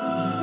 Who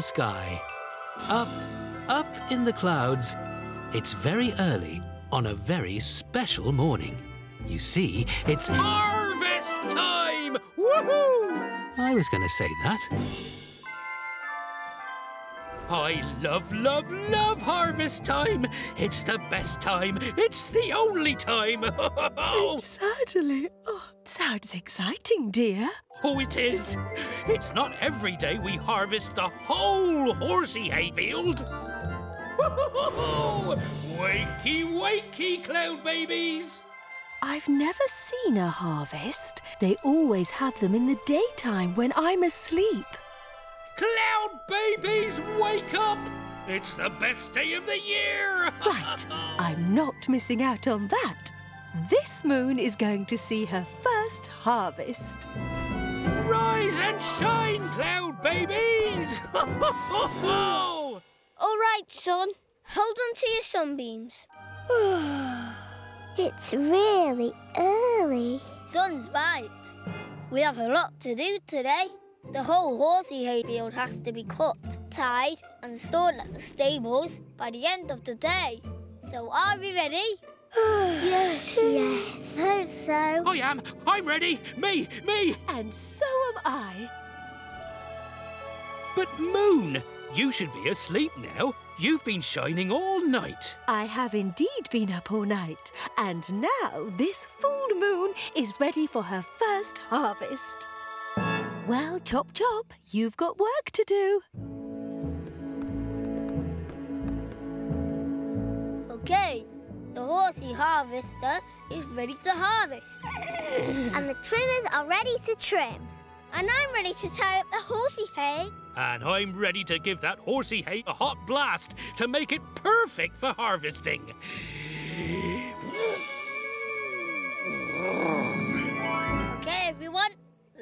the sky, up, up in the clouds. It's very early on a very special morning. You see, it's Harvest time! Woohoo! I was going to say that. I love, love, love harvest time. It's the best time. It's the only time. Certainly. Oh, sounds exciting, dear. oh, it is. It's not every day we harvest the whole horsey hayfield. wakey, wakey, cloud babies. I've never seen a harvest. They always have them in the daytime when I'm asleep. Cloud babies, wake up! It's the best day of the year! Right, I'm not missing out on that. This moon is going to see her first harvest. Rise and shine, cloud babies! All right, Sun. Hold on to your sunbeams. it's really early. Sun's right. We have a lot to do today. The whole horsey hayfield has to be cut, tied, and stored at the stables by the end of the day. So are we ready? yes. Yes. Hope so. I am. I'm ready. Me, me. And so am I. But Moon, you should be asleep now. You've been shining all night. I have indeed been up all night, and now this full moon is ready for her first harvest. Well, Chop Chop, you've got work to do. Okay, the horsey harvester is ready to harvest. And the trimmers are ready to trim. And I'm ready to tie up the horsey hay. And I'm ready to give that horsey hay a hot blast to make it perfect for harvesting. Okay, everyone,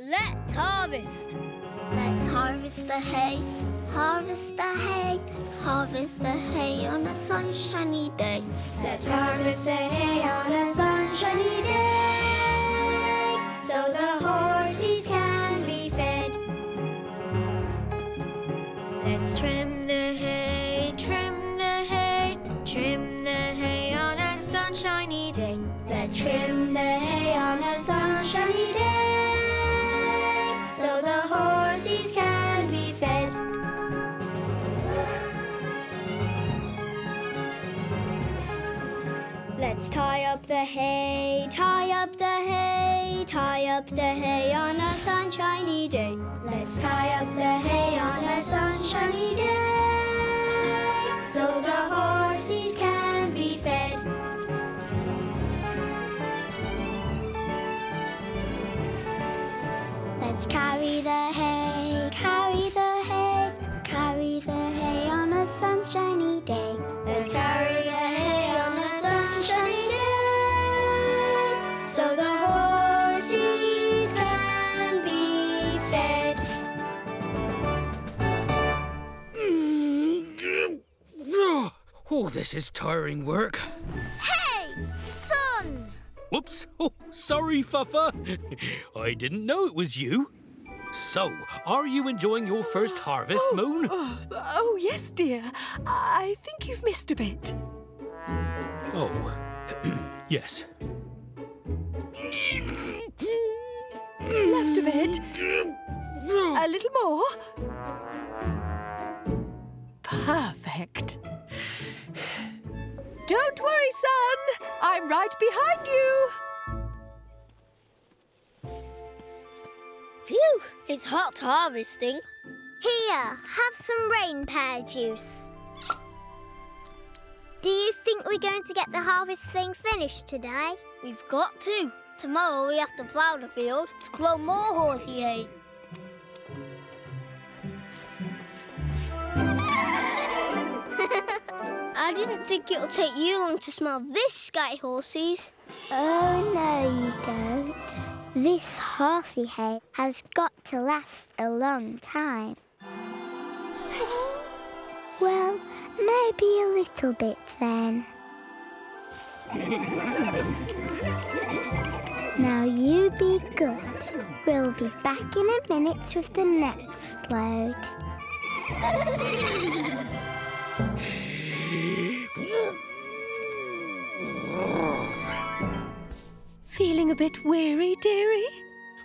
let's harvest. Let's harvest the hay, harvest the hay, harvest the hay on a sunshiny day. Let's harvest the hay on a sunshiny day, so the horses Let's tie up the hay, tie up the hay, tie up the hay on a sunshiny day. Let's tie up the hay on a sunshiny day, so the horses can be fed. Let's carry the hay, carry this is tiring work. Hey, Sun! Whoops. Oh, sorry, Fuffa. I didn't know it was you. So, are you enjoying your first harvest, oh, Moon? Oh, oh, yes, dear. I think you've missed a bit. Oh, yes. Left a bit. A little more. Don't worry, Sun. I'm right behind you. Phew, it's hot harvesting. Here, have some rain pear juice. Do you think we're going to get the harvest thing finished today? We've got to. Tomorrow we have to plough the field to grow more horsey hay. I didn't think it'll take you long to smell this, Sky Horses. Oh, no, you don't. This horsey hay has got to last a long time. well, maybe a little bit then. now you be good. We'll be back in a minute with the next load. Feeling a bit weary, dearie?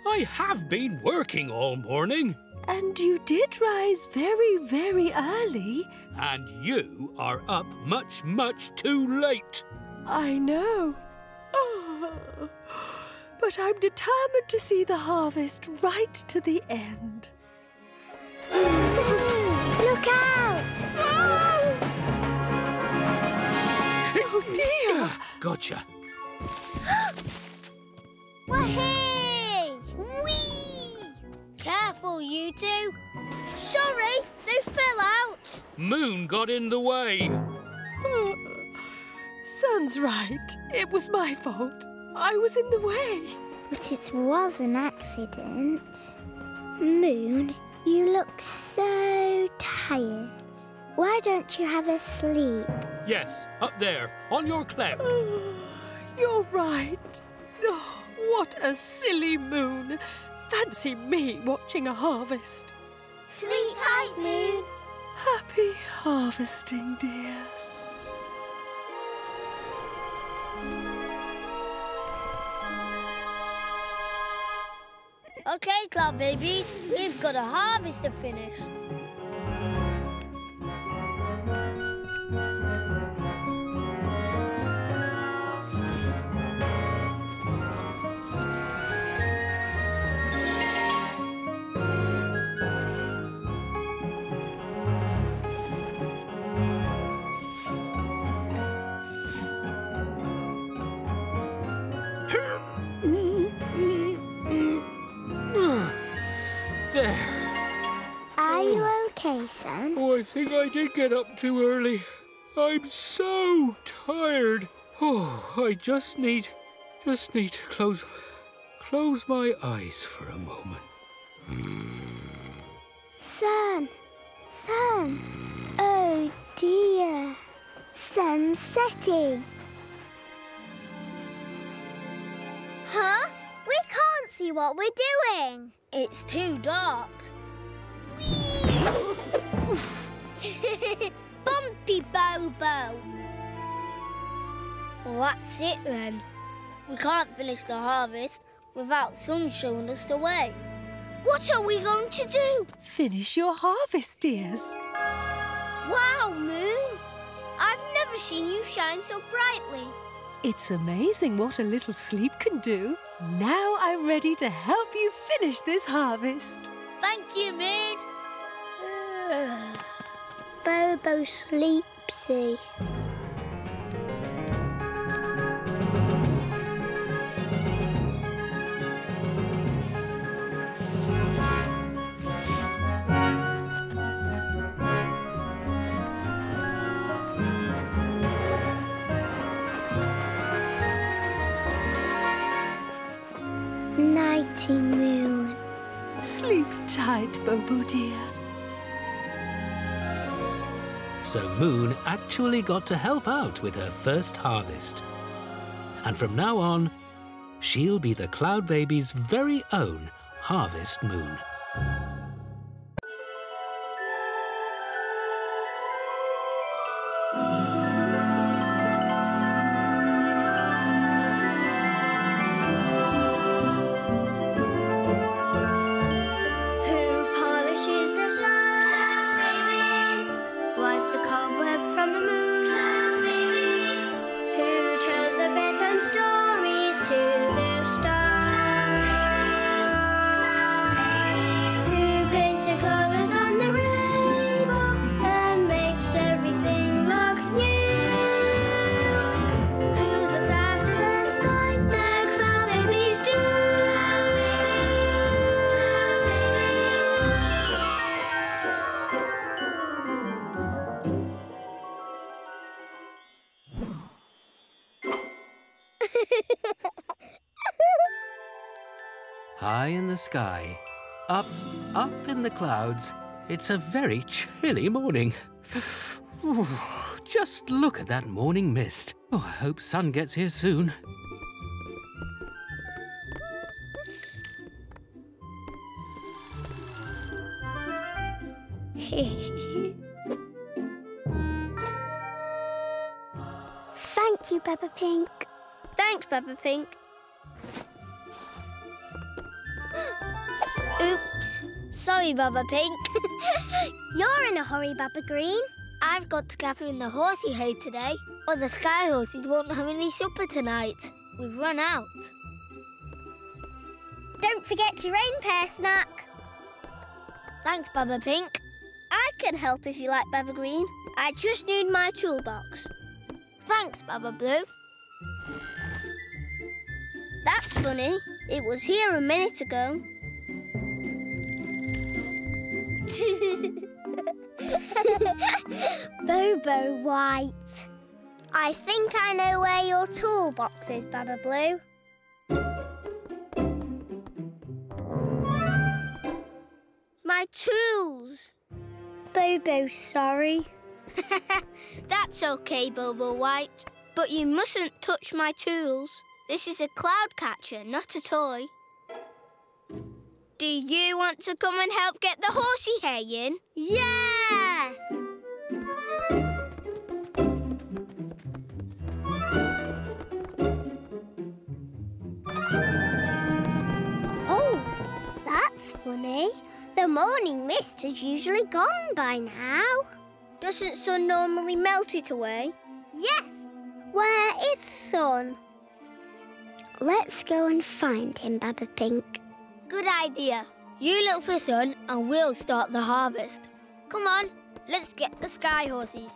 I have been working all morning. And you did rise very, very early. And you are up much, much too late. I know. But I'm determined to see the harvest right to the end. Look out! Gotcha. Wahey! Whee! Careful, you two. Sorry, they fell out. Moon got in the way. Sun's right. It was my fault. I was in the way. But it was an accident. Moon, you look so tired. Why don't you have a sleep? Yes, up there, on your clem. You're right. Oh, what a silly moon. Fancy me watching a harvest. Sleep tight, Moon. Happy harvesting, dears. Okay, Cloud Baby, we've got a harvest to finish. Okay, Sun? Oh, I think I did get up too early. I'm so tired. Oh, I just need, just need to close, close my eyes for a moment. Sun, Sun. Oh dear. Sun's setting. Huh? We can't see what we're doing. It's too dark. Bumpy Bobo. Well, that's it then. We can't finish the harvest without sun showing us the way. What are we going to do? Finish your harvest, dears. Wow, Moon. I've never seen you shine so brightly. It's amazing what a little sleep can do. Now I'm ready to help you finish this harvest. Thank you, Moon. Bobo sleepsy. Nighty Moon. Sleep tight, Bobo dear. So Moon actually got to help out with her first harvest. And from now on, she'll be the Cloud Baby's very own Harvest Moon. High in the sky. Up, up in the clouds. It's a very chilly morning. Ooh, just look at that morning mist. Oh, I hope sun gets here soon. Thank you, Baba Pink. Thanks, Baba Pink. Sorry, Baba Pink. You're in a hurry, Baba Green. I've got to gather in the horsey hay today, or the sky horses won't have any supper tonight. We've run out. Don't forget your rain pear snack. Thanks, Baba Pink. I can help if you like, Baba Green. I just need my toolbox. Thanks, Baba Blue. That's funny. It was here a minute ago. Bobo White. I think I know where your toolbox is, Baba Blue. My tools. Bobo, sorry. That's okay, Bobo White. But you mustn't touch my tools. This is a cloud catcher, not a toy. Do you want to come and help get the horsey hay in? Yes! Oh, that's funny. The morning mist has usually gone by now. Doesn't sun normally melt it away? Yes. Where is Sun? Let's go and find him, Baba Pink. Good idea. You look for sun and we'll start the harvest. Come on, let's get the sky horses.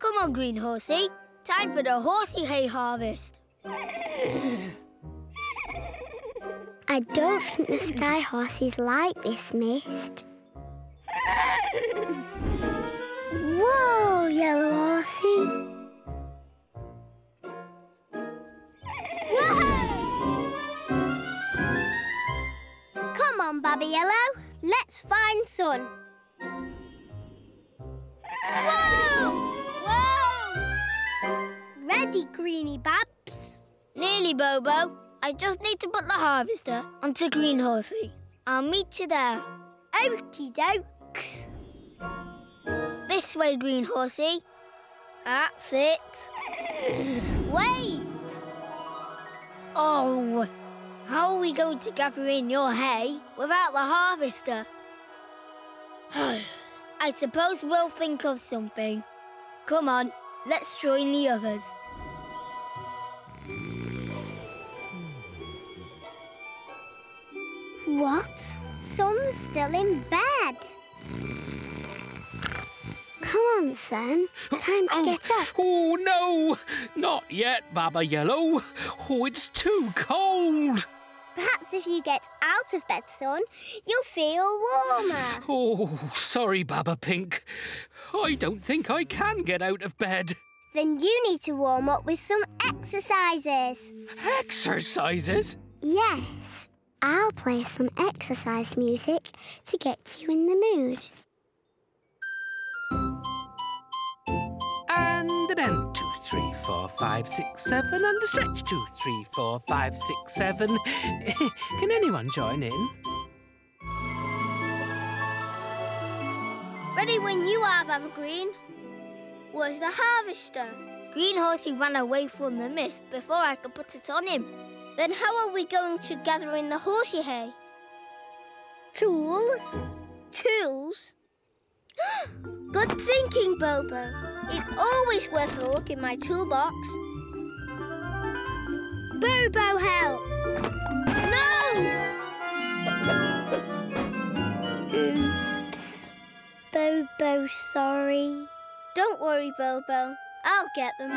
Come on, green horsey. Time for the horsey hay harvest. I don't think the sky horses like this mist. Whoa, yellow horsey. On, Baba Yellow. Let's find Sun. Whoa! Whoa! Ready, Greeny Babs? Nearly, Bobo. I just need to put the harvester onto Green Horsey. I'll meet you there. Okie dokes. This way, Green Horsey. That's it. Wait! Oh, how are we going to gather in your hay without the harvester? I suppose we'll think of something. Come on, let's join the others. What? Sun's still in bed. Come on, Sun. Time to get oh, up. Oh, no! Not yet, Baba Yellow. Oh, it's too cold. Perhaps if you get out of bed, Sun, you'll feel warmer. Oh, sorry, Baba Pink. I don't think I can get out of bed. Then you need to warm up with some exercises. Exercises? Yes. I'll play some exercise music to get you in the mood. Four, five, six, seven. And a stretch. Two, three, four, five, six, seven. Can anyone join in? Ready when you are, Baba Green. Where's the harvester? Green Horsey ran away from the mist before I could put it on him. Then how are we going to gather in the horsey hay? Tools? Tools? Good thinking, Bobo. It's always worth a look in my toolbox. Bobo help! No! Oops. Bobo, sorry. Don't worry, Bobo. I'll get them.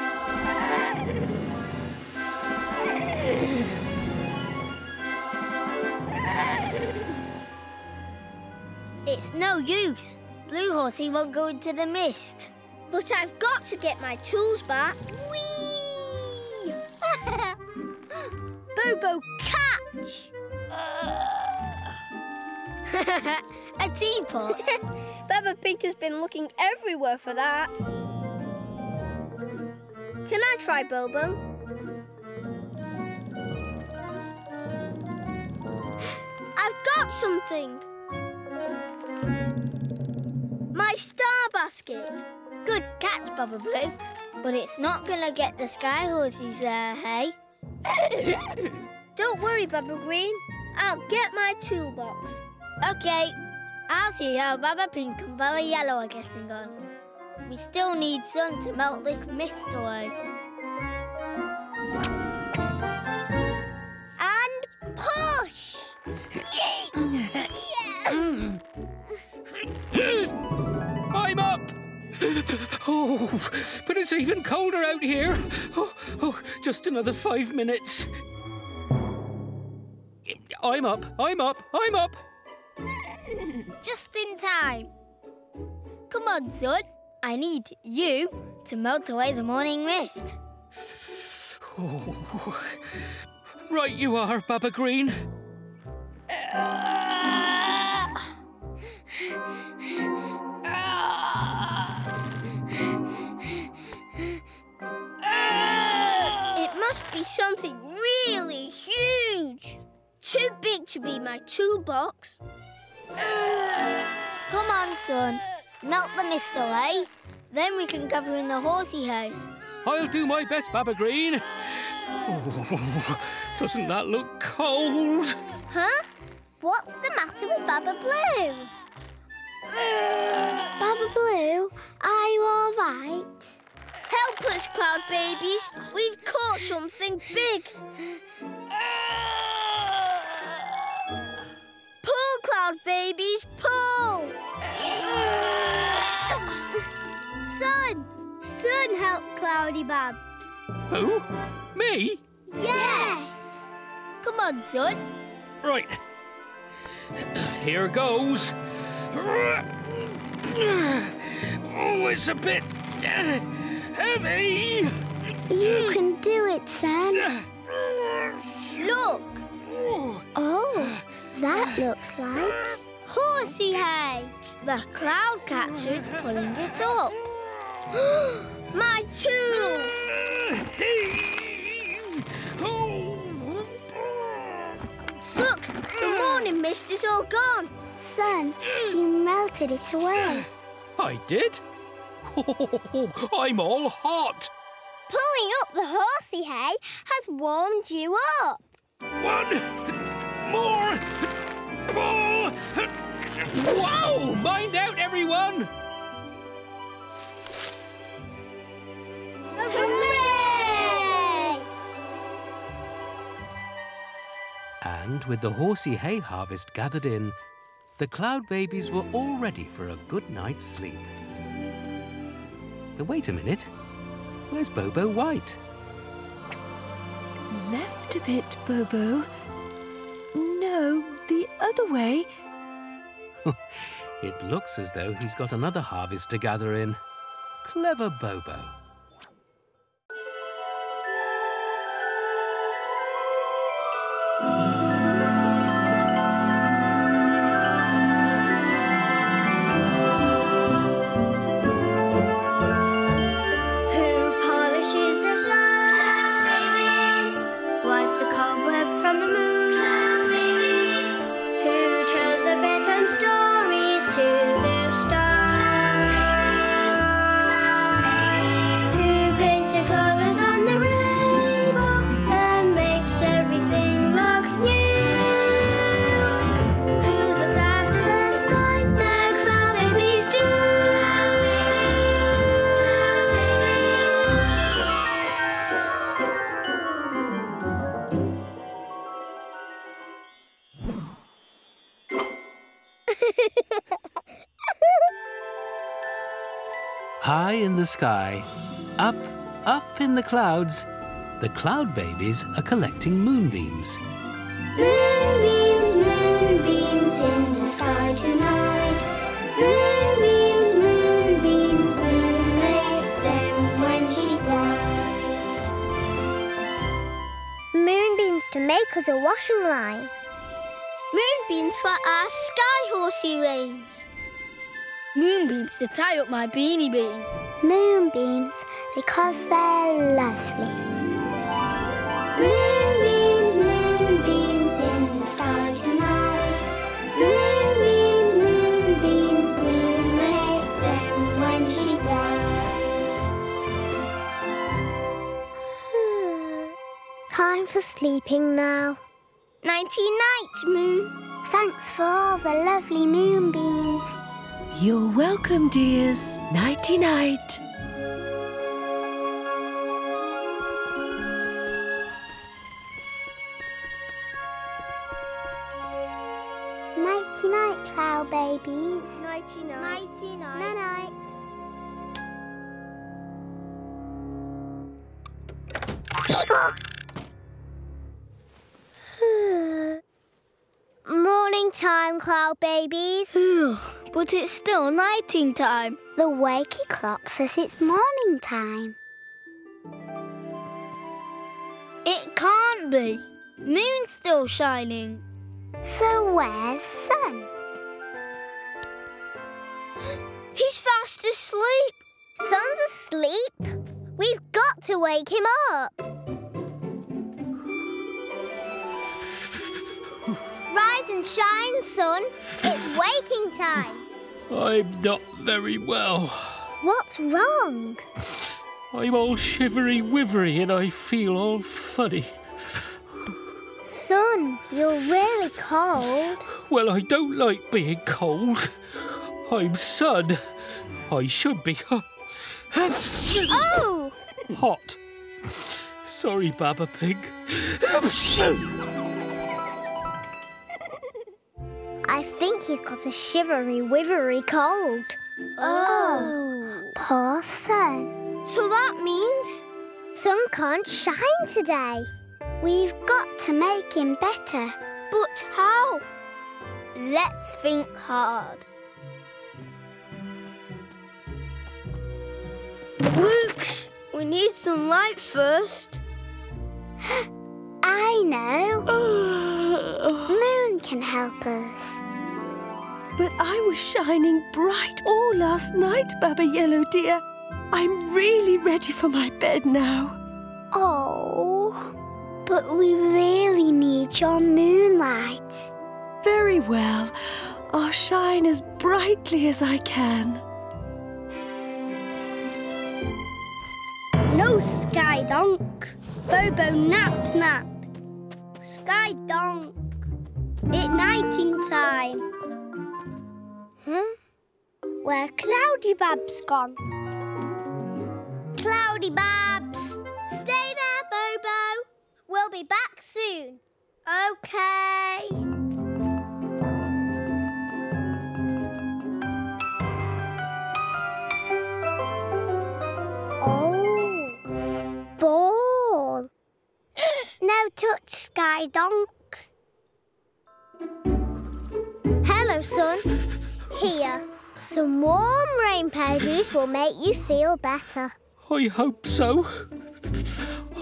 It's no use. Blue Horsey won't go into the mist. But I've got to get my tools back. Whee! Bobo catch? a teapot. Baba Pink has been looking everywhere for that. Can I try, Bobo? I've got something. My star basket. Good catch, Baba Blue. But it's not gonna get the sky horses there, hey? Don't worry, Baba Green. I'll get my toolbox. Okay, I'll see how Baba Pink and Baba Yellow are getting on. We still need sun to melt this mist away. And push! I'm up! Oh, but it's even colder out here. Oh, oh, just another five minutes. I'm up, I'm up, I'm up. Just in time. Come on, Sun. I need you to melt away the morning mist. Oh, right you are, Baba Green. It something really huge. Too big to be my toolbox. Come on, Sun. Melt the mist away. Then we can cover in the horsey hay. I'll do my best, Baba Green. Oh, doesn't that look cold? Huh? What's the matter with Baba Blue? Baba Blue, are you all right? Help us, Cloud Babies. We've caught something big. Pull, Cloud Babies, pull! Sun! Sun help Cloudy Babs. Who? Me? Yes! Come on, Sun. Right. Here goes. Oh, it's a bit heavy. You can do it, Sun. Look. Oh, that looks like horsey hay. The cloud catcher is pulling it up. My tools! Look, the morning mist is all gone. Sun, you melted it away. I did? Oh, I'm all hot. Pulling up the horsey hay has warmed you up. One more pull. Whoa! Mind out, everyone! Hooray! And with the horsey hay harvest gathered in, the cloud babies were all ready for a good night's sleep. Wait a minute. Where's Bobo White? Left a bit, Bobo. No, the other way. It looks as though he's got another harvest to gather in. Clever Bobo. Sky, up, up in the clouds, the cloud babies are collecting moonbeams. Moonbeams, moonbeams in the sky tonight. Moonbeams, moonbeams, moon makes them when she's bright. Moonbeams to make us a washing line. Moonbeams for our sky horsey reins. Moonbeams to tie up my beanie beans. Moonbeams because they're lovely. Moonbeams, moonbeams in the sky tonight. Moonbeams, moonbeams, moon makes them when she's bright. Time for sleeping now. Nighty night, Moon. Thanks for all the lovely moonbeams. You're welcome, dears. Nighty night. Nighty night, cloud babies. Nighty night. Nighty night. Night Morning time, cloud babies. but it's still nighting time. The wakey clock says it's morning time. It can't be. Moon's still shining. So where's sun? He's fast asleep. Sun's asleep. We've got to wake him up. And shine, sun. It's waking time. I'm not very well. What's wrong? I'm all shivery wivery and I feel all funny. Sun, you're really cold. Well, I don't like being cold. I'm sun. I should be hot. Oh! hot. Sorry, Baba Pink. I think he's got a shivery wivery cold. Oh. Poor sun. So that means Sun can't shine today. We've got to make him better. But how? Let's think hard. Whoops! We need some light first. I know. Moon can help us. But I was shining bright all last night, Baba Yellow dear. I'm really ready for my bed now. Oh, but we really need your moonlight. Very well. I'll shine as brightly as I can. No sky donk. Bobo nap nap. Sky donk. It nighting time. Huh? Where Cloudy Bab's gone. Cloudy Babs! Stay there, Bobo. We'll be back soon. Okay. Touch, Sky Donk. Hello, Sun. Here. Some warm rain powders will make you feel better. I hope so.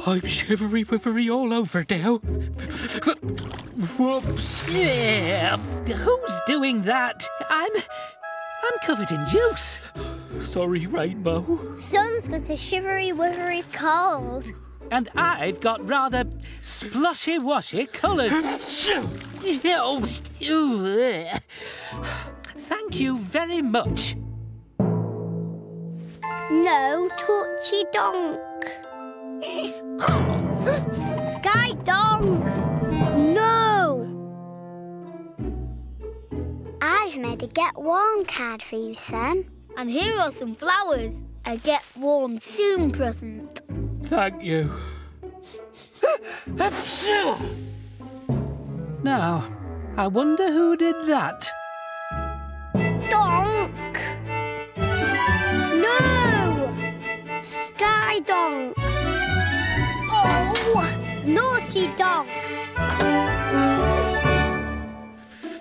I'm shivery wivery all over now. Whoops. Yeah, who's doing that? I'm. I'm covered in juice. Sorry, Rainbow. Sun's got a shivery wivery cold. And I've got rather splotchy washy colours. Oh, ew, ugh. Thank you very much. No touchy donk. Sky donk. No. I've made a get warm card for you, Sun. And here are some flowers. A get warm soon present. Thank you. Now, I wonder who did that. Donk. No. Sky donk. Oh, naughty donk.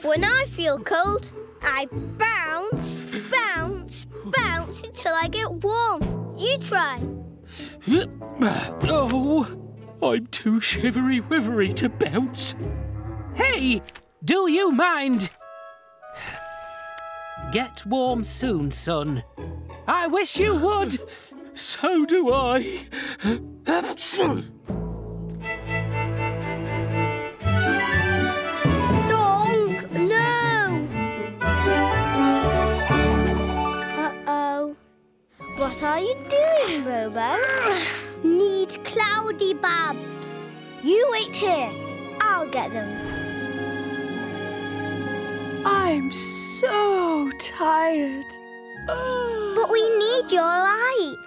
When I feel cold, I bounce, bounce, bounce until I get warm. You try. Oh, I'm too shivery wivery to bounce. Hey, do you mind? Get warm soon, Sun. I wish you would. So do I. What are you doing, Bobo? Need cloudy babs. You wait here. I'll get them. I'm so tired. But we need your light.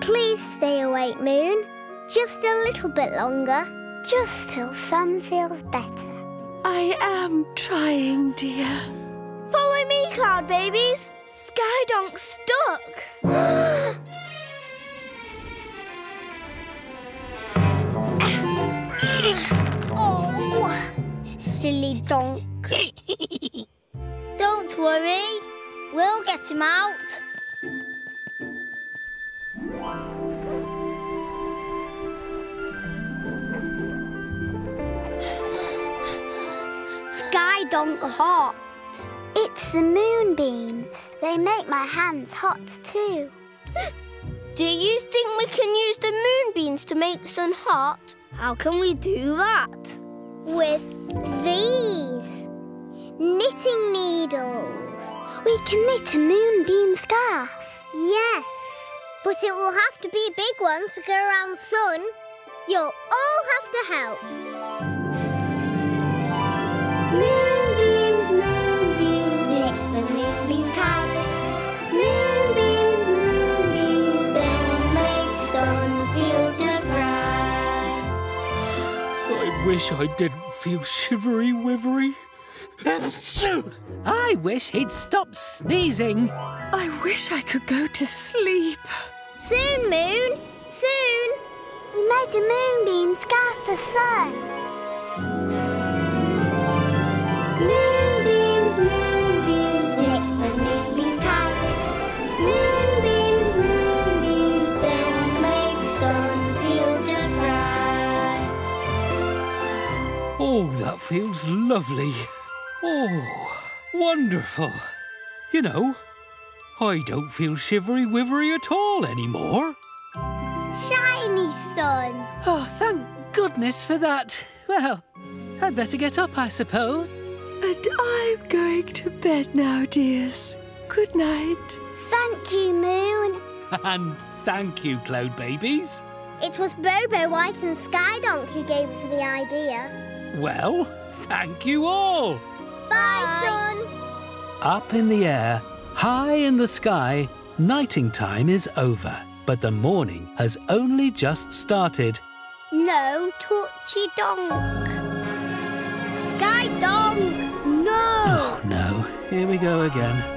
Please stay awake, Moon. Just a little bit longer. Just till Sun feels better. I am trying, dear. Follow me, cloud babies. Skydonk's stuck. oh, silly donk. Don't worry. We'll get him out. Sky donk hot. It's the moonbeams. They make my hands hot too. Do you think we can use the moonbeams to make sun hot? How can we do that? With these knitting needles. We can knit a moonbeam scarf. Yes, but it will have to be a big one to go around sun. You'll all have to help. Wish I didn't feel shivery wivery. I wish he'd stop sneezing. I wish I could go to sleep. Soon, Moon, soon. We made a moonbeam scarf for sun. That feels lovely. Oh, wonderful. You know, I don't feel shivery wivery at all anymore. Shiny sun. Oh, thank goodness for that. Well, I'd better get up, I suppose. And I'm going to bed now, dears. Good night. Thank you, Moon. And thank you, Cloud Babies. It was Bobo White and Skydonk who gave us the idea. Well, thank you all. Bye, Sun. Up in the air, high in the sky, nighting time is over, but the morning has only just started. No, Torchy Donk. Sky Donk, no. Oh no, here we go again.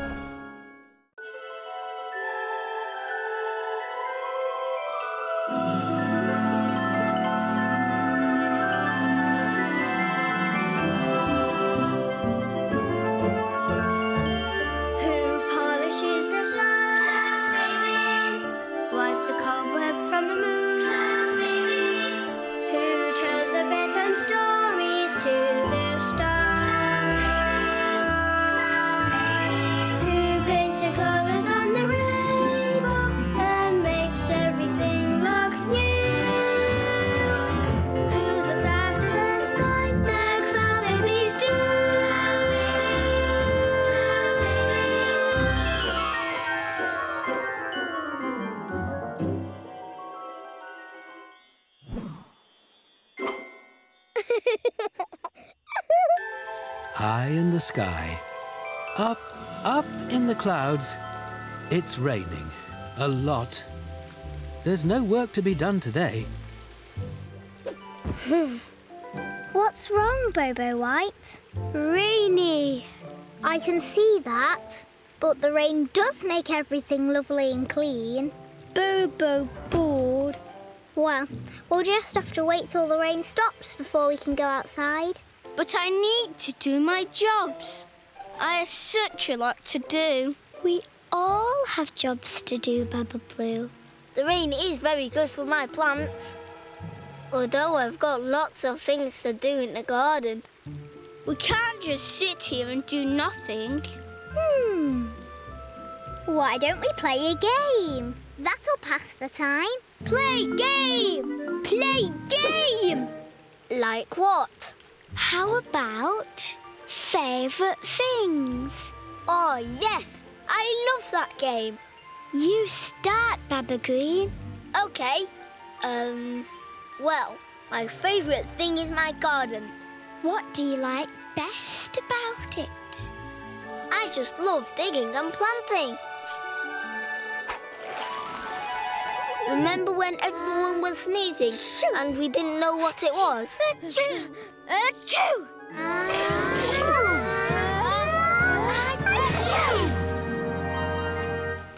Sky, up, up in the clouds. It's raining. A lot. There's no work to be done today. Hmm. What's wrong, Bobo White? Rainy. I can see that. But the rain does make everything lovely and clean. Bobo bored. Well, we'll just have to wait till the rain stops before we can go outside. But I need to do my jobs. I have such a lot to do. We all have jobs to do, Baba Blue. The rain is very good for my plants. Although I've got lots of things to do in the garden. We can't just sit here and do nothing. Hmm. Why don't we play a game? That'll pass the time. Play game! Play game! Like what? How about favourite things? Oh, yes! I love that game. You start, Baba Green. Okay. Um, well, my favourite thing is my garden. What do you like best about it? I just love digging and planting. Remember when everyone was sneezing and we didn't know what it was? Achoo! Achoo!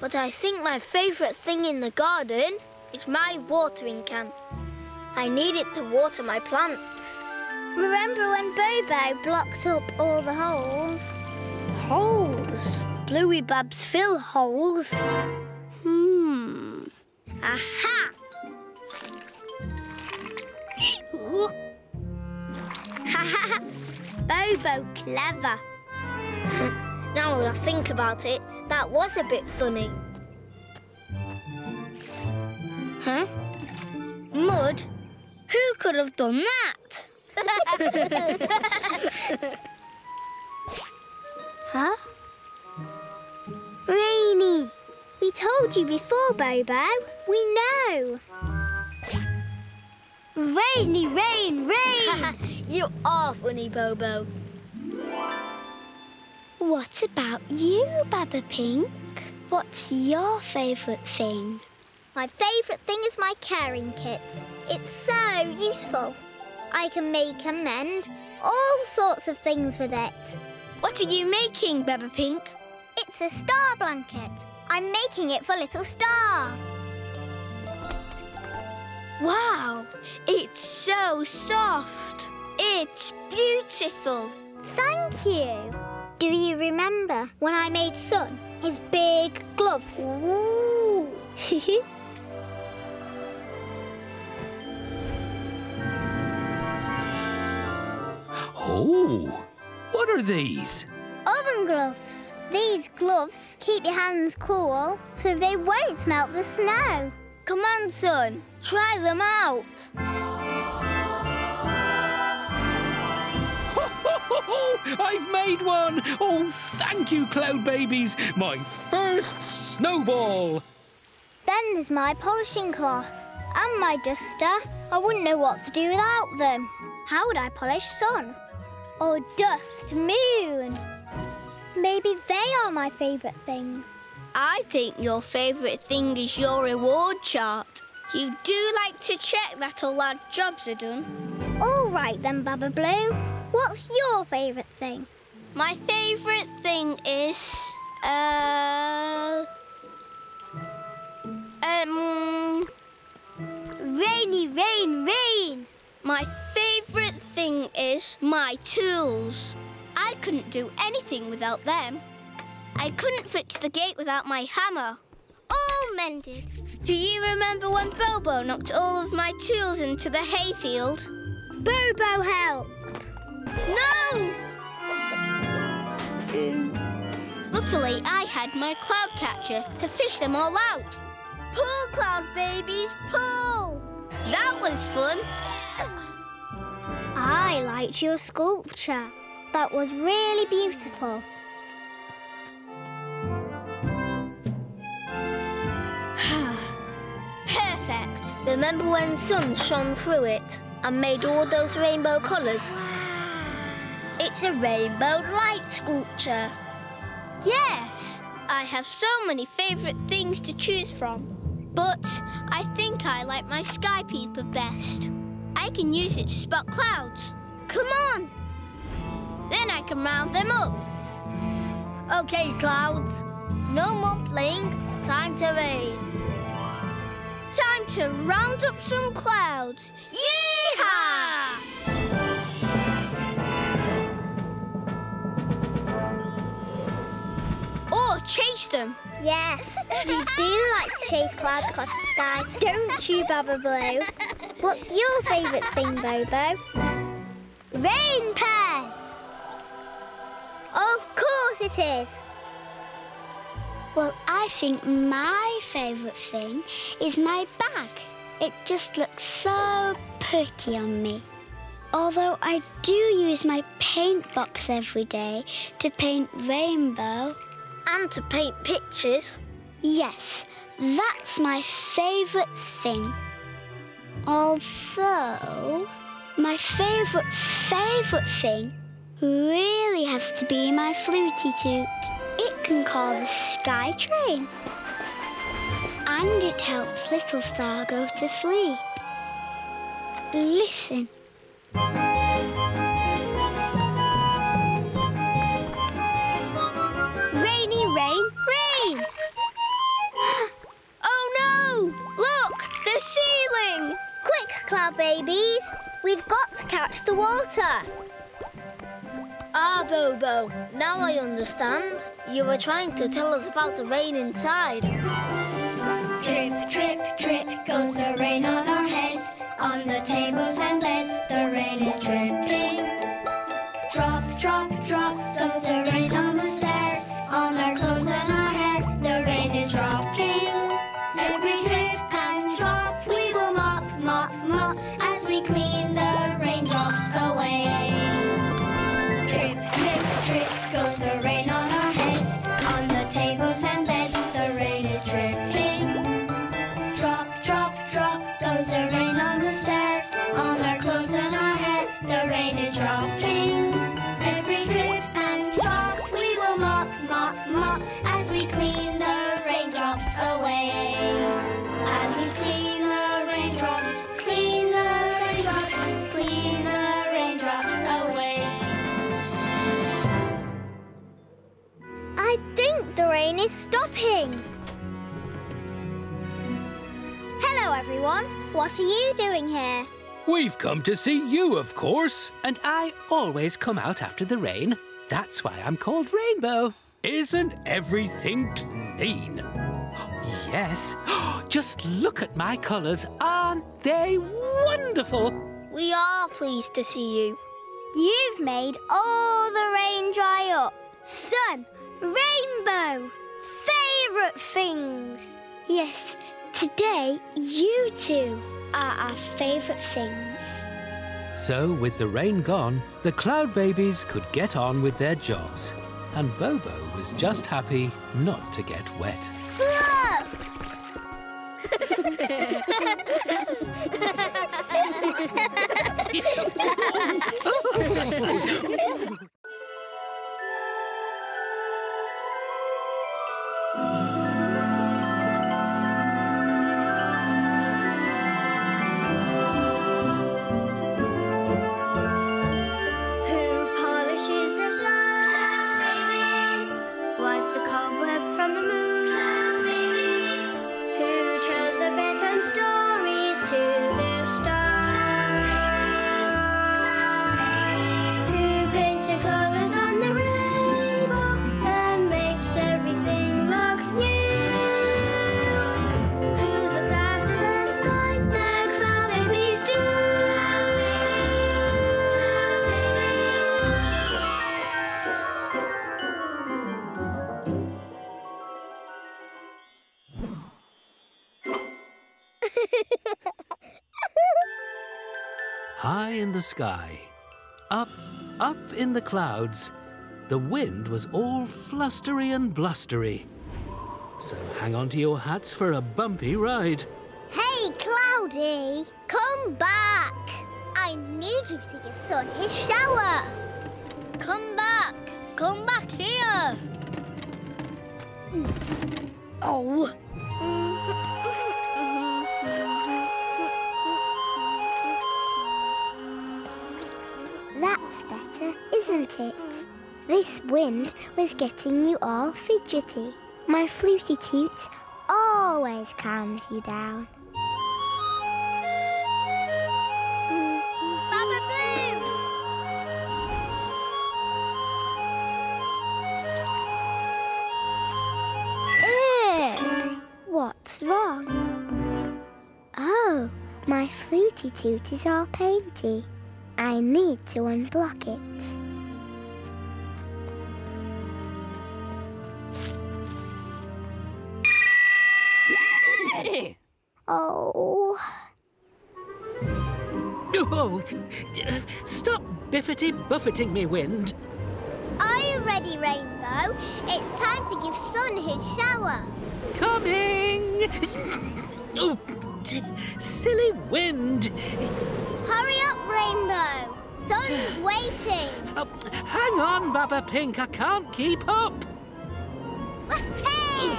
But I think my favourite thing in the garden is my watering can. I need it to water my plants. Remember when Bobo blocked up all the holes? Holes? Bluey Babs fill holes. Hmm. Aha! Bobo clever. Now that I think about it, that was a bit funny. Huh? Mud? Who could have done that? Huh? Rainy. We told you before, Bobo. We know. Rainy, rain, rain. You are funny, Bobo. what about you, Baba Pink? What's your favourite thing? My favourite thing is my caring kit. It's so useful. I can make and mend all sorts of things with it. What are you making, Baba Pink? It's a star blanket. I'm making it for Little Star. Wow, it's so soft. It's beautiful. Thank you. Do you remember when I made Sun his big gloves? Ooh. Oh, what are these? Oven gloves. These gloves keep your hands cool so they won't melt the snow. Come on, Sun. Try them out. I've made one! Oh, thank you, Cloud Babies! My first snowball! Then there's my polishing cloth and my duster. I wouldn't know what to do without them. How would I polish sun? Or dust moon? Maybe they are my favourite things. I think your favourite thing is your reward chart. You do like to check that all our jobs are done. All right then, Baba Blue. What's your favourite thing? My favourite thing is. Uh. Um. Rainy, rain, rain. My favourite thing is my tools. I couldn't do anything without them. I couldn't fix the gate without my hammer. All mended. Do you remember when Bobo knocked all of my tools into the hayfield? Bobo help. No! Oops. Luckily, I had my cloud catcher to fish them all out. Pull, cloud babies, pull! That was fun. I liked your sculpture. That was really beautiful. Perfect. Remember when sun shone through it and made all those rainbow colours? It's a rainbow light sculpture. Yes, I have so many favourite things to choose from. But I think I like my sky peeper best. I can use it to spot clouds. Come on. Then I can round them up. Okay, clouds. No more playing. Time to rain. Time to round up some clouds. Yeehaw! Chase them. Yes, you do like to chase clouds across the sky, don't you, Baba Blue? What's your favourite thing, Bobo? Rain pairs! Of course it is! Well, I think my favourite thing is my bag. It just looks so pretty on me. Although I do use my paint box every day to paint rainbow. And to paint pictures. Yes, that's my favourite thing. Although, my favourite, favourite thing really has to be my fluty toot. It can call the sky train. And it helps Little Star go to sleep. Listen. Cloud babies! We've got to catch the water. Ah, Bobo, now I understand. You were trying to tell us about the rain inside. Drip, drip, drip goes the rain on our heads. On the tables and beds, the rain is dripping. Is stopping. Hello, everyone. What are you doing here? We've come to see you, of course. And I always come out after the rain. That's why I'm called Rainbow. Isn't everything clean? Yes. Just look at my colours. Aren't they wonderful? We are pleased to see you. You've made all the rain dry up. Sun, rainbow, favourite things. Yes, today you two are our favourite things. So, with the rain gone, the Cloud Babies could get on with their jobs. And Bobo was just happy not to get wet. Look! sky, up, up in the clouds, the wind was all flustery and blustery. So hang on to your hats for a bumpy ride. Hey, Cloudy, come back. I need you to give Sun his shower. Come back! Come back here! Oh, better, isn't it? This wind was getting you all fidgety. My fluty toots always calms you down. Baba Blue! Eh, What's wrong? Oh, My fluty toot is all painty. I need to unblock it. Oh, Oh, stop biffety buffeting me, wind. are you ready, Rainbow? It's time to give Sun his shower. Coming! oh, silly wind. Hurry up, Rainbow. Sun's waiting. Oh, hang on, Baba Pink, I can't keep up. Hey!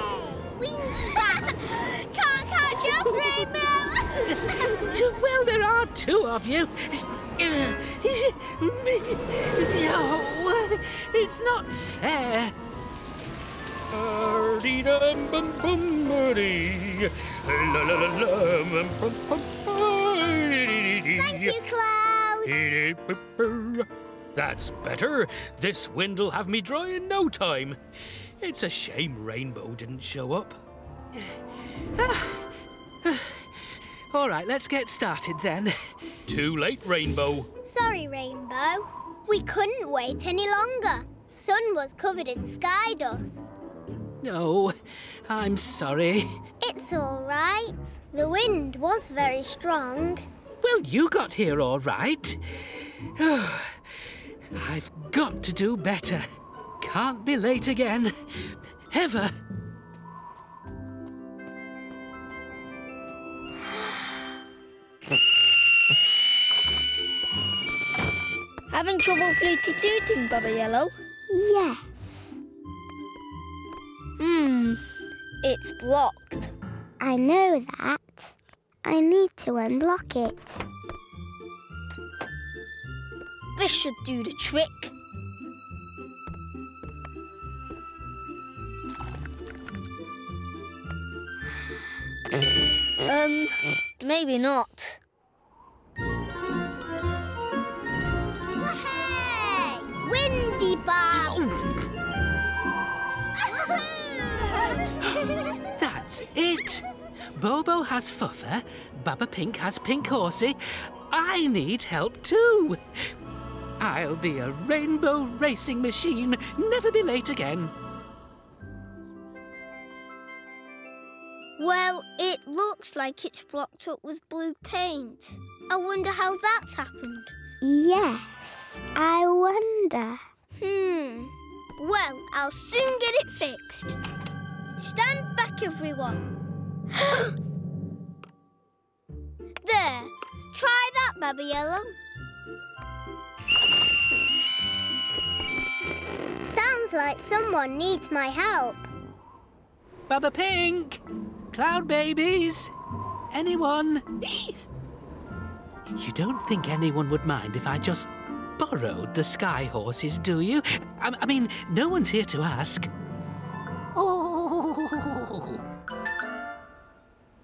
Windy back! Can't catch us, Rainbow! well, there are two of you. Oh, it's not fair. Thank you, Cloud. That's better. This wind'll have me dry in no time. It's a shame Rainbow didn't show up. Ah, All right, let's get started then. Too late, Rainbow. Sorry, Rainbow. We couldn't wait any longer. Sun was covered in sky dust. Oh, I'm sorry. It's all right. The wind was very strong. Well, you got here all right. I've got to do better. Can't be late again. Ever. Having trouble fluty tooting, Baba Yellow? Yes. Hmm, it's blocked. I know that. I need to unblock it. This should do the trick. Um, maybe not. That's it. Bobo has Fuffa, Baba Pink has Pink Horsey. I need help too. I'll be a rainbow racing machine, never be late again. well, it looks like it's blocked up with blue paint. I wonder how that's happened. Yes, I wonder. Hmm. Well, I'll soon get it fixed. Stand back, everyone. there. Try that, Baba Yellow. Sounds like someone needs my help. Baba Pink, Cloud Babies, anyone? You don't think anyone would mind if I just borrowed the sky horses, do you? I, I mean, no one's here to ask. Oh.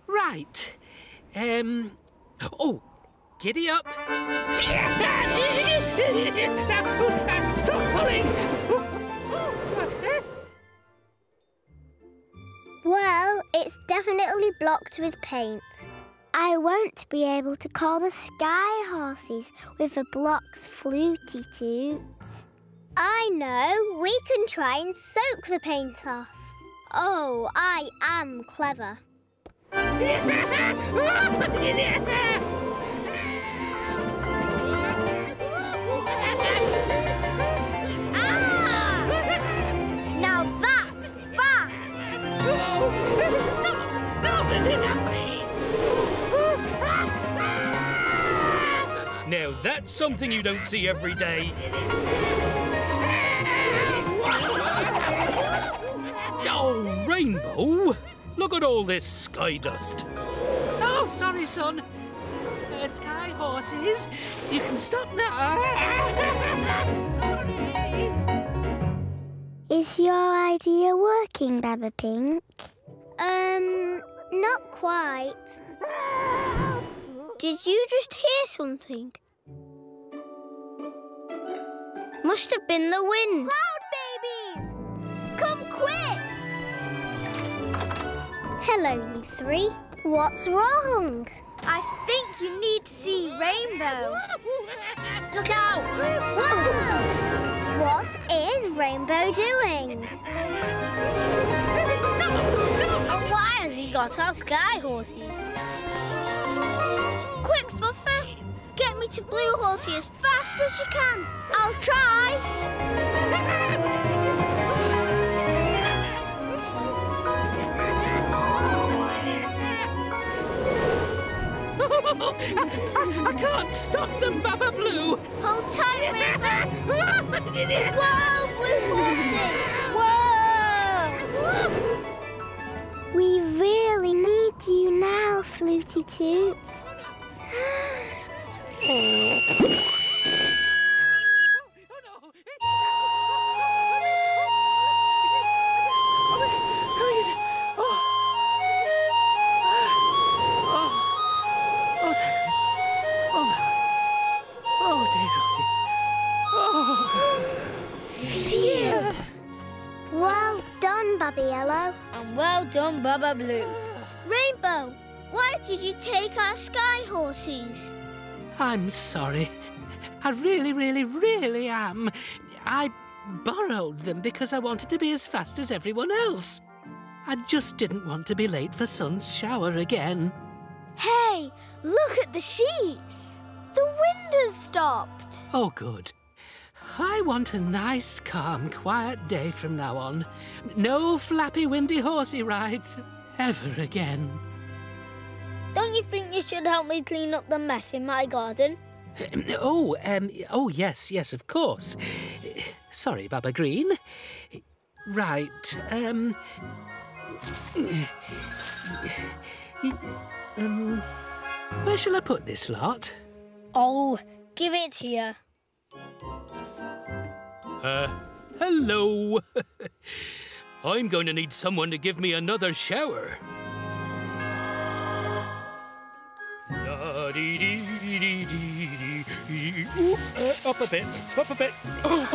Right. Um. Oh, giddy up. Stop pulling. Well, it's definitely blocked with paint. I won't be able to call the sky horses with the block's fluty toots. I know. We can try and soak the paint off. Oh, I am clever. Ah! Now that's fast. Now that's something you don't see every day. Oh, Rainbow! Look at all this sky dust. Oh, sorry, Sun. Uh, sky horses, you can stop now. sorry. Is your idea working, Baba Pink? Um, not quite. Did you just hear something? Must have been the wind. Hello, you three. What's wrong? I think you need to see Rainbow. Look out! What is Rainbow doing? And why has he got our sky horses? Quick, Fuffa! Get me to Blue Horsey as fast as you can. I'll try. I can't stop them, Baba Blue. Hold tight, Rainbow. Whoa, Blue Horsey! Whoa! We really need you now, Fluty Toot. done, Baba Blue. Rainbow, why did you take our sky horses? I'm sorry. I really, really, really am. I borrowed them because I wanted to be as fast as everyone else. I just didn't want to be late for Sun's shower again. Hey, look at the sheets. The wind has stopped. Oh, good. I want a nice, calm, quiet day from now on. No flappy, windy horsey rides ever again. Don't you think you should help me clean up the mess in my garden? Oh, um, oh yes, yes, of course. Sorry, Baba Green. Right, um, um, where shall I put this lot? Oh, give it here. Uh, hello. I'm going to need someone to give me another shower. Ooh, uh, up a bit, up a bit. Oh,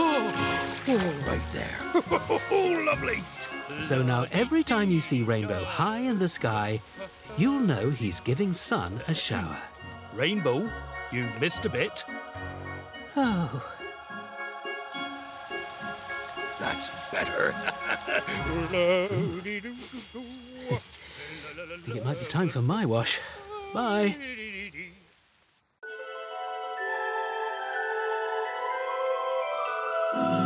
oh, right there. Oh, lovely. So now every time you see Rainbow high in the sky, you'll know he's giving Sun a shower. Rainbow, you've missed a bit. Oh, That's better. I think it might be time for my wash. Bye.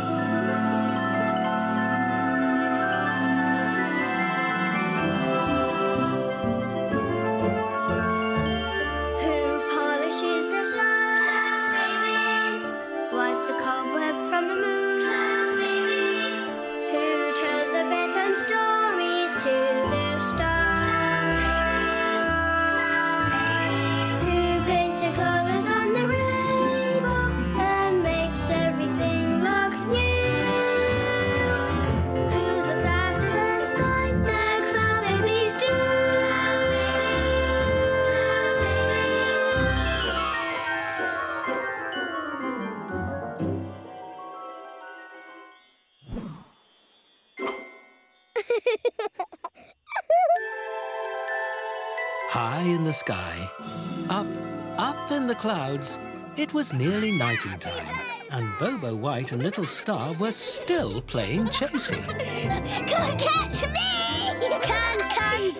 the clouds, it was nearly nighting time, and Bobo White and Little Star were still playing chasing. Come catch me! Can, can,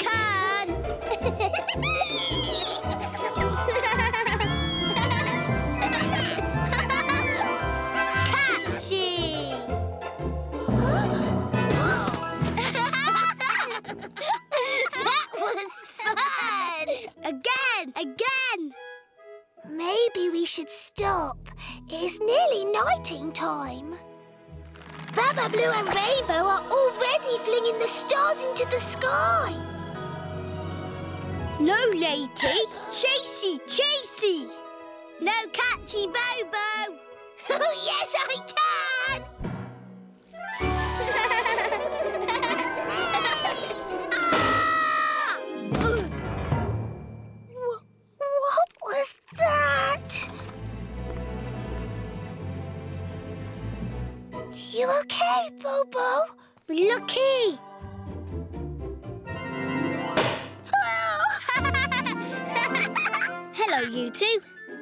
can! Catchy Bobo. Oh, yes, I can. Ah! What was that? You okay, Bobo? Lucky. Hello, Hello, you two.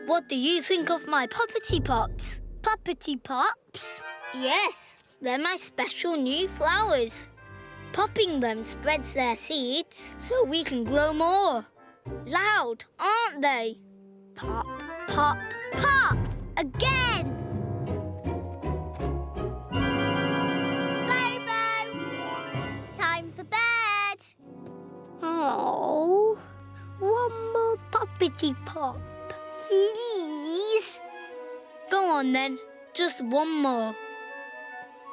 What do you think of my poppity pops? Poppity pops. Yes, they're my special new flowers. Popping them spreads their seeds so we can grow more. Loud, aren't they? Pop, pop, pop! Again! Bobo! Time for bed! Oh, one more poppity pop, please. Go on then, just one more.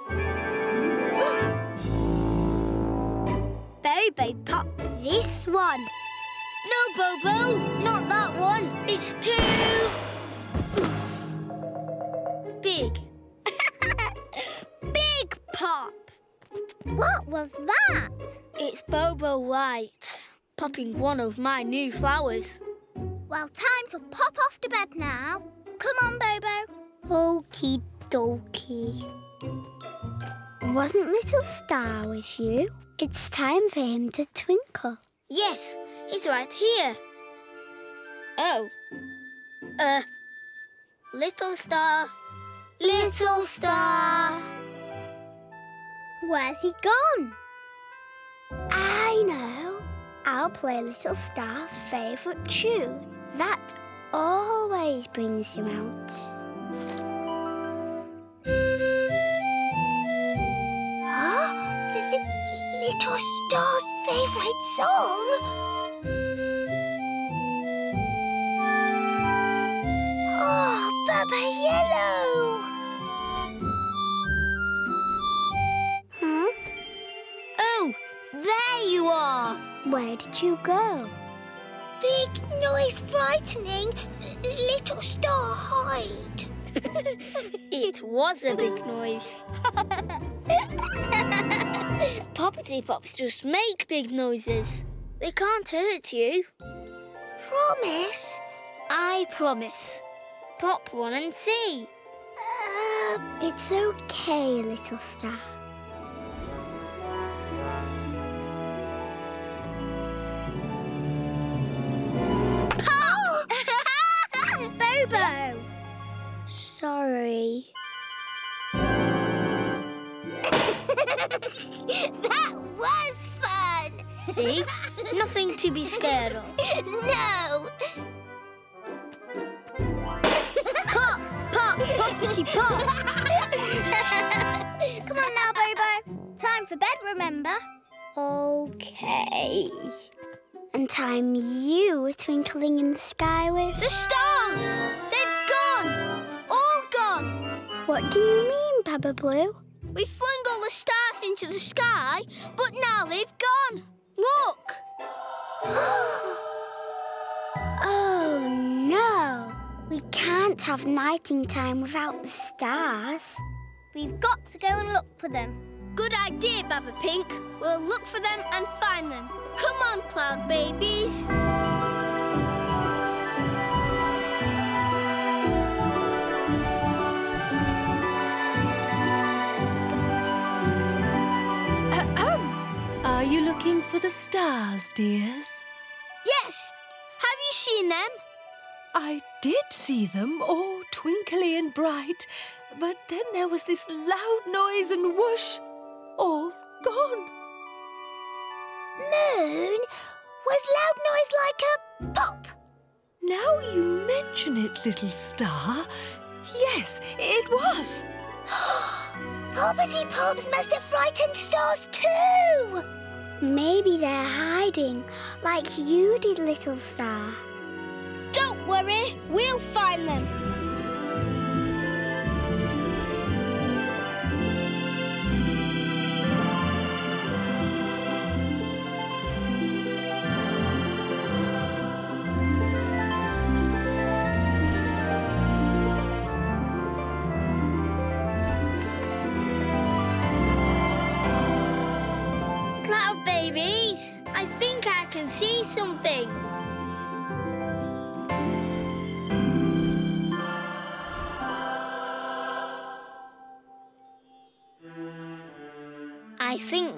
Bobo, pop this one. No, Bobo, not that one. It's too big. Big pop. What was that? It's Bobo White, popping one of my new flowers. Well, time to pop off to bed now. Come on, Bobo. Okie dokie. Wasn't Little Star with you? It's time for him to twinkle. Yes, he's right here. Oh. Uh. Little star. Little star. Where's he gone? I know. I'll play Little Star's favourite tune. That always brings you out. Huh? Li- li- Little Star's favourite song? Oh, Baba Yellow! Huh? Oh, there you are. Where did you go? Big noise frightening. Little star hide. It was a big noise. Poppity pops just make big noises. They can't hurt you. Promise? I promise. Pop one and see. Uh, it's okay, little star. Bobo! Sorry. that was fun! See? Nothing to be scared of. no! pop! Pop! Poppity pop! Come on now, Bobo. Time for bed, remember? Okay. And time you were twinkling in the sky with... The stars! They've gone! All gone! What do you mean, Baba Blue? We flung all the stars into the sky, but now they've gone. Look! Oh, no. We can't have nighting time without the stars. We've got to go and look for them. Good idea, Baba Pink. We'll look for them and find them. Come on, cloud babies. Ahem. Are you looking for the stars, dears? Yes. Have you seen them? I did see them, all twinkly and bright, but then there was this loud noise and whoosh, all gone. Moon? Was loud noise like a pop? Now you mention it, little star. Yes, it was. Poppity Pops must have frightened stars too. Maybe they're hiding, like you did, little star. Don't worry. We'll find them.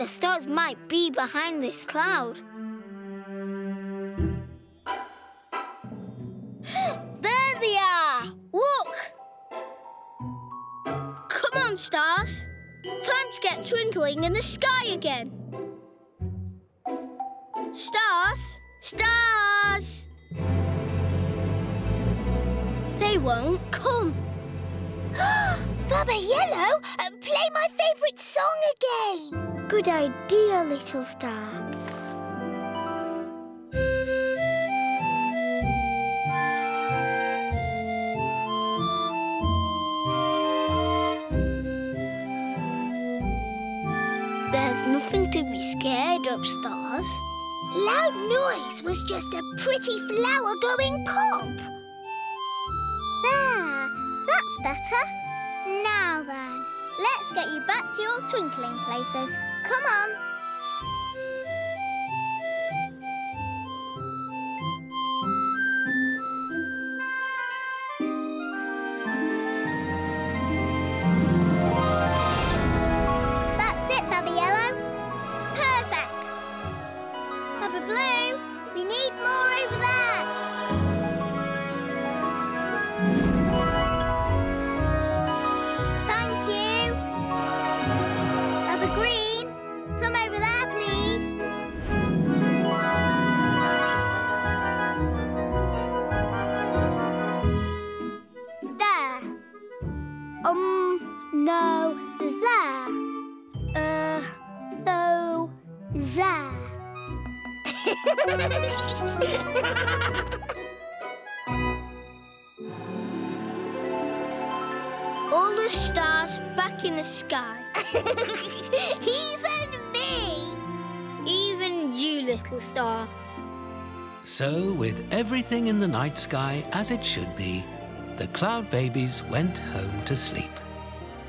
The stars might be behind this cloud. there they are! Look! Come on, stars. Time to get twinkling in the sky again. Stars! Stars! They won't come. Baba Yellow, uh, play my favourite song again. Good idea, little star. There's nothing to be scared of, stars. Loud noise was just a pretty flower going pop. There, that's better. Now then, let's get you back to your twinkling places. Come on. All the stars back in the sky. Even me. Even you, little star. So, with everything in the night sky as it should be, the cloud babies went home to sleep.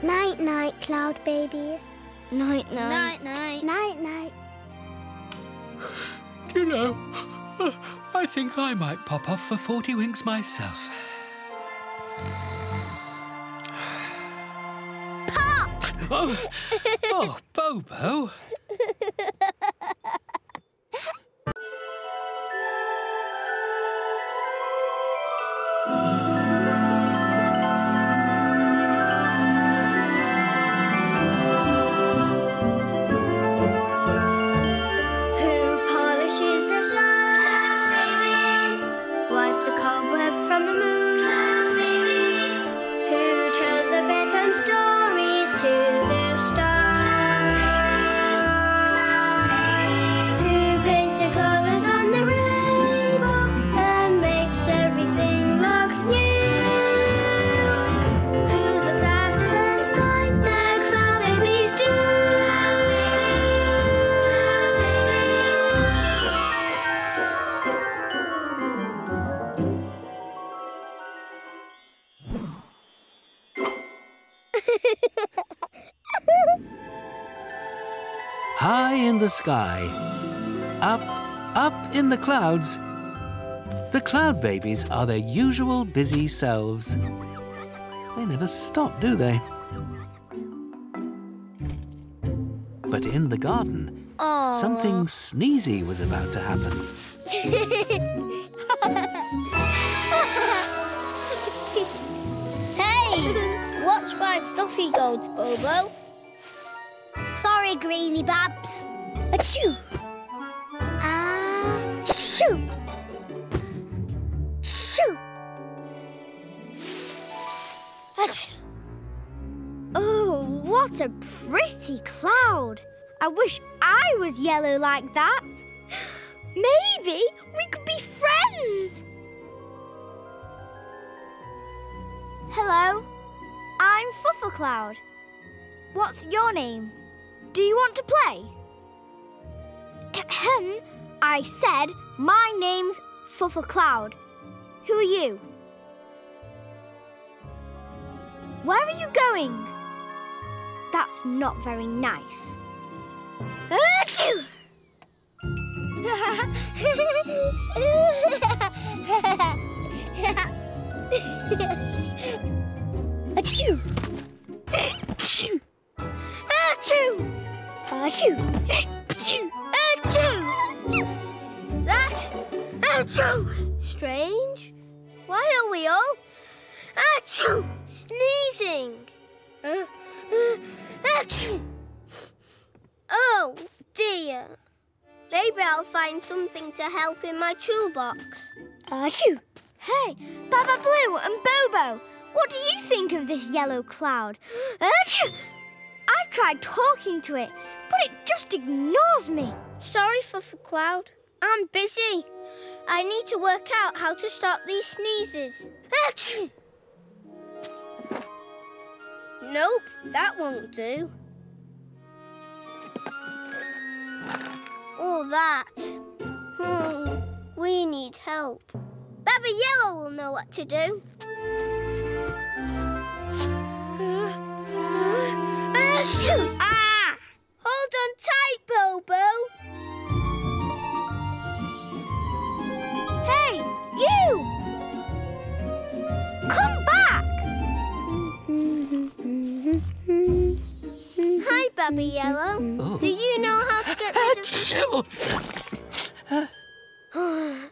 Night, night, cloud babies. Night, night. Night, night. Night, night. You know, I think I might pop off for 40 winks myself. Pop! Oh, oh Bobo. The sky, up, up in the clouds, the cloud babies are their usual busy selves. They never stop, do they? But in the garden, Oh. something sneezy was about to happen. Hey! Watch my fluffy goats, Bobo. Sorry, Greeny Babs. Achoo! Ah, shoo! Shoo! Achoo! Oh, what a pretty cloud! I wish I was yellow like that. Maybe we could be friends. Hello, I'm Fuffa Cloud. What's your name? Do you want to play? I said my name's Fuffa Cloud. Who are you? Where are you going? That's not very nice. Achoo! Achoo! Achoo! Achoo! Achoo! Achoo! Achoo! That achoo! Strange. Why are we all achoo sneezing? Uh, uh, achoo! Oh, dear. Maybe I'll find something to help in my toolbox. Achoo! Hey, Baba Blue and Bobo, what do you think of this yellow cloud? Achoo! I've tried talking to it, but it just ignores me. Sorry, Fuffa Cloud. I'm busy. I need to work out how to stop these sneezes. Achoo! Nope, that won't do. Or that. Hmm, we need help. Baba Yellow will know what to do.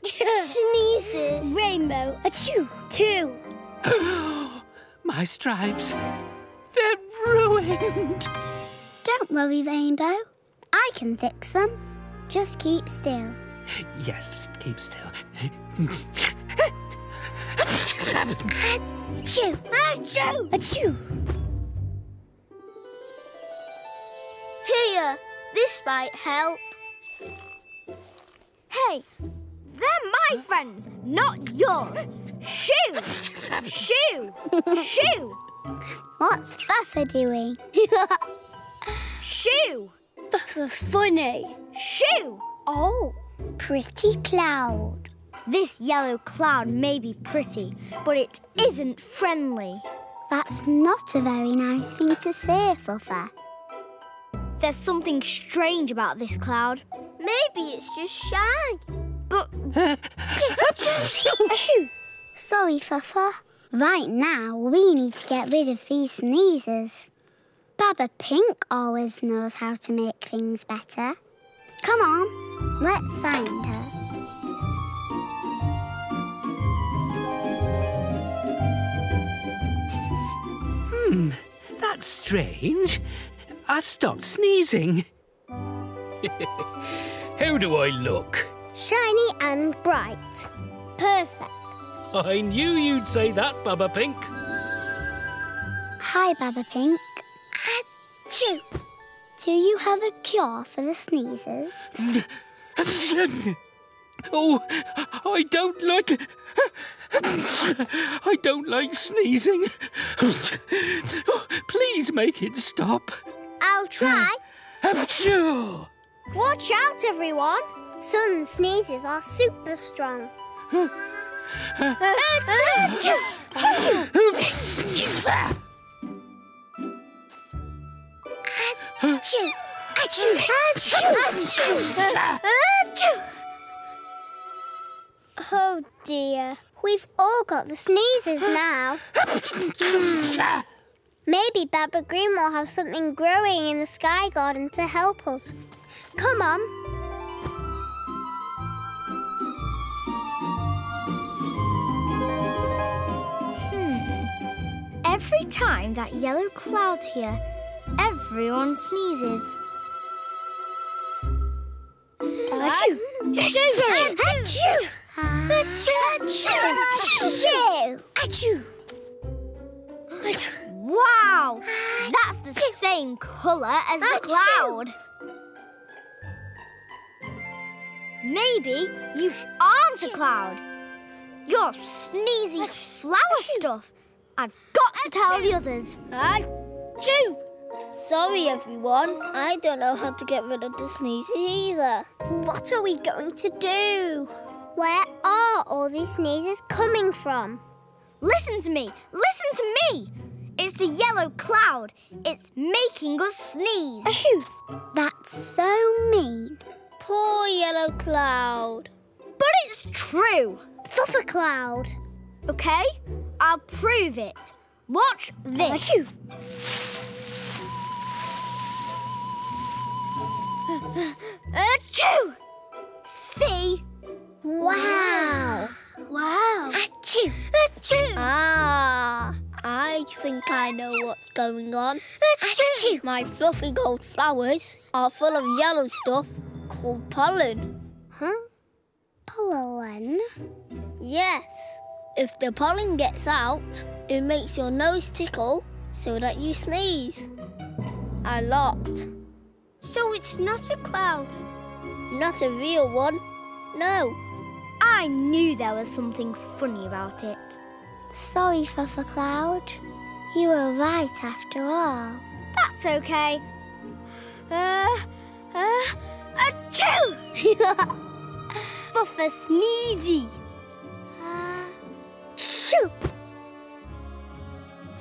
Get sneezes? Rainbow. Achoo! Two. My stripes. They're ruined. Don't worry, Rainbow. I can fix them. Just keep still. Yes, keep still. Achoo! Achoo! Achoo! Here, this might help. Hey, they're my friends, not yours. Shoo! Shoo! Shoo! What's Fuffa doing? Shoo! Fuffa funny. Shoo! Oh, pretty cloud. This yellow cloud may be pretty, but it isn't friendly. That's not a very nice thing to say, Fuffa. There's something strange about this cloud. Maybe it's just shy. But Sorry, Fuffa. Right now, we need to get rid of these sneezes. Baba Pink always knows how to make things better. Come on, let's find her. Hmm, that's strange. I've stopped sneezing. How do I look? Shiny and bright. Perfect. I knew you'd say that, Baba Pink. Hi, Baba Pink. Achoo! Do you have a cure for the sneezes? Oh, I don't like. I don't like sneezing. Please make it stop. I'll try. Achoo! Watch out, everyone. Sun sneezes are super strong. Oh dear. We've all got the sneezes now. Maybe Baba Green will have something growing in the sky garden to help us. Come on. Hmm. every time that yellow cloud's here, everyone sneezes. Achoo! Achoo! Achoo! Achoo! Achoo! Achoo! Wow! That's the same colour as the cloud. Maybe you aren't a cloud. You're sneezy flower stuff. I've got to tell the others. Achoo! Sorry, everyone. I don't know how to get rid of the sneezes either. What are we going to do? Where are all these sneezes coming from? Listen to me. Listen to me. It's the yellow cloud. It's making us sneeze. Achoo! That's so mean. Poor yellow cloud. But it's true. Fuffa Cloud. Okay? I'll prove it. Watch this. Achoo! Achoo! See? Wow! Wow! Achoo! Achoo! Ah, I I think I know what's going on. Achoo! My fluffy gold flowers are full of yellow stuff called pollen. Huh? Pollen? Yes. If the pollen gets out, it makes your nose tickle so that you sneeze. A lot. So it's not a cloud. Not a real one. No. I knew there was something funny about it. Sorry, Fuffa Cloud. You were right after all. That's okay. Uh, uh, achoo! Fuffa sneezy. Achoo!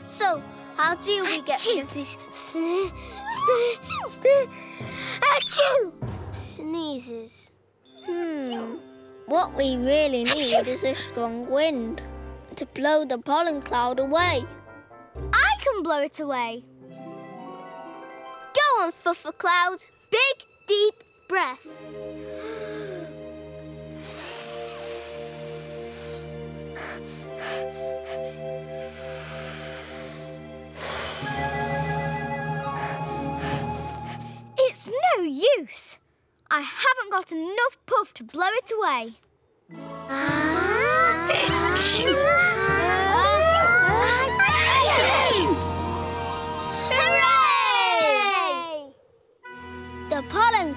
So, how do we get rid of this sne sne sne achoo sneezes? Hmm. What we really need is a strong wind to blow the pollen cloud away. I can blow it away. Go on, Fuffa Cloud. Big, deep breath. It's no use. I haven't got enough puff to blow it away. Hooray! Ah.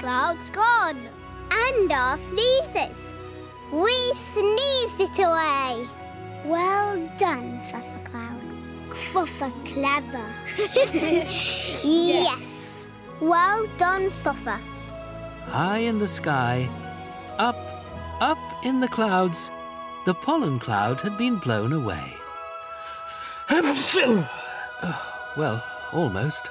cloud's gone. And our sneezes. We sneezed it away. Well done, Fuffa Cloud. Fuffa clever. yes. Well done, Fuffa. High in the sky, up, up in the clouds, the pollen cloud had been blown away. Oh, well, almost.